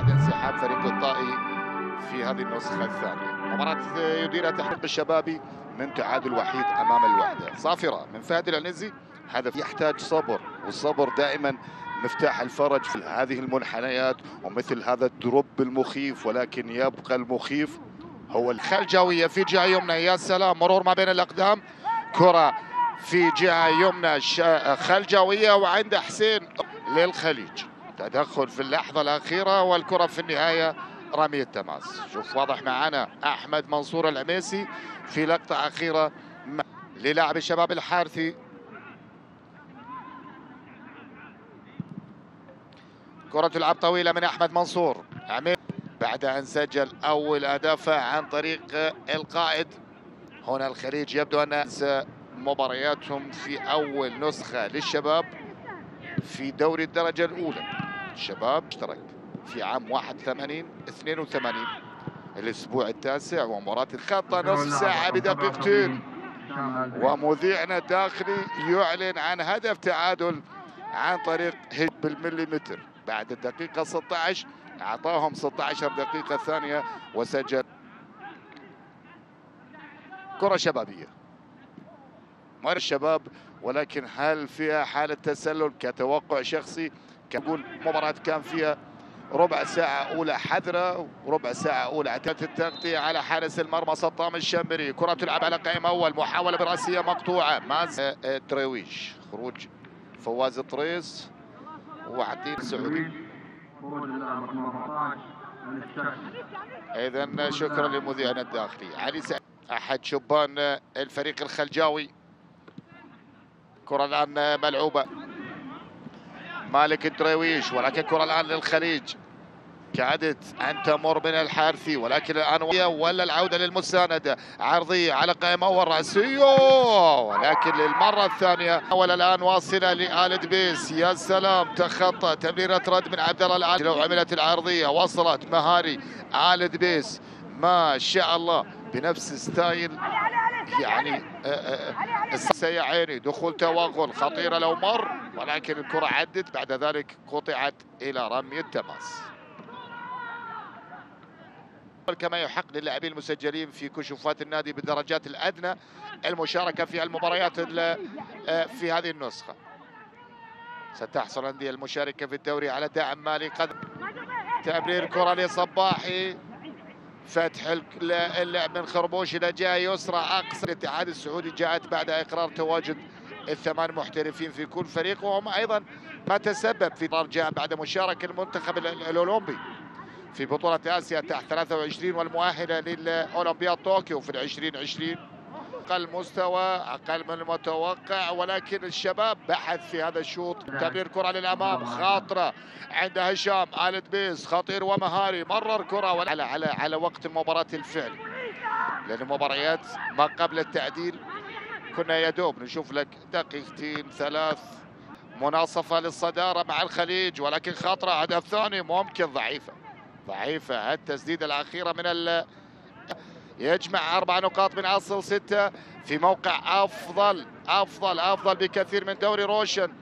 بعد انسحاب فريق الطائي في هذه النسخة الثانية. مباراة يديرها تحريق الشبابي من تعادل وحيد أمام الوحدة. صافرة من فهد العنزي. هدف يحتاج صبر والصبر دائما مفتاح الفرج في هذه المنحنيات ومثل هذا الدروب المخيف ولكن يبقى المخيف هو الخلجوية في جهة يمنى. يا سلام مرور ما بين الأقدام. كرة في جهة يمنى. خلجوية وعند حسين للخليج. تدخل في اللحظة الأخيرة والكرة في النهاية رمي التماس. شوف واضح معنا أحمد منصور العميسي في لقطة أخيرة للاعب الشباب الحارثي. كرة تلعب طويلة من أحمد منصور. بعد أن سجل أول هدف عن طريق القائد. هنا الخليج يبدو أن مبارياتهم في أول نسخة للشباب في دوري الدرجة الأولى. الشباب اشترك في عام 81 82 الأسبوع التاسع ومباراة الخطة نصف ساعة بدقيقتين. ومذيعنا الداخلي يعلن عن هدف تعادل عن طريق هيد بالمليمتر. بعد الدقيقة 16 أعطاهم 16 دقيقة ثانية وسجل. كرة شبابية. مر الشباب ولكن هل فيها حالة تسلل كتوقع شخصي؟ كنقول مباراة كان فيها ربع ساعة أولى حذرة وربع ساعة أولى اعتمدت التغطية على حارس المرمى سطام الشمري كرة تلعب على قائم أول محاولة برأسية مقطوعة. ماز تريويش خروج فواز طريس وعدين سعودي. إذا شكرا لمذيعنا الداخلي علي سعيد أحد شبان الفريق الخلجاوي. كرة الآن ملعوبة. مالك الدرويش ولكن كرة الآن للخليج. كادت أن تمر من الحارثي ولكن الآن ولا العودة للمساندة عرضية على قائمة والرأسية ولكن للمرة الثانية ولا الآن واصلة لآل دبيس. يا سلام تخطى تمريرة رد من عبد الله العالي لو عملت العرضية وصلت مهاري آل دبيس. ما شاء الله بنفس style يعني يا عيني دخول توغل خطيرة لو مر ولكن الكرة عدت. بعد ذلك قطعت إلى رمي التماس. كما يحق للاعبين المسجلين في كشوفات النادي بالدرجات الأدنى المشاركة في المباريات في هذه النسخة. ستحصل الأندية المشاركة في الدوري على دعم مالي قد تمرير كرة لصباحي. فتح اللعب من خربوش إلى جهة يسرى. أقصى الاتحاد السعودي جاءت بعد إقرار تواجد الثمان محترفين في كل فريق وهم أيضا ما تسبب في جاء بعد مشاركة المنتخب الأولمبي في بطولة آسيا تحت 23 والمؤهلة للأولمبياد طوكيو في 2020 أقل مستوى أقل من المتوقع ولكن الشباب بحث في هذا الشوط. تمرير كرة للأمام خاطرة عند هشام آل دبيس خطير ومهاري مرر كرة على على على وقت المباراة الفعلي لأن المباريات ما قبل التعديل كنا يا دوب نشوف لك دقيقتين ثلاث. مناصفة للصدارة مع الخليج ولكن خاطرة هدف ثاني ممكن ضعيفة. ضعيفة التسديدة الأخيرة من ال... يجمع أربع نقاط من أصل ستة في موقع أفضل أفضل أفضل بكثير من دوري روشن.